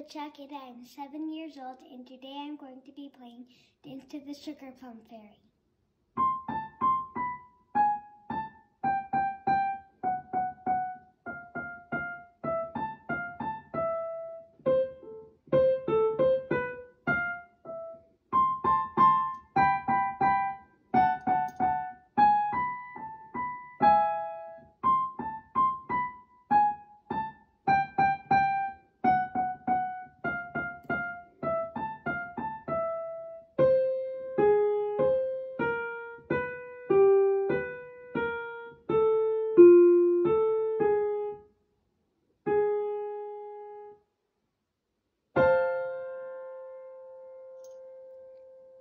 Hello, I am Hannah and I am seven years old and today I'm going to be playing Dance to the Sugar Plum Fairy.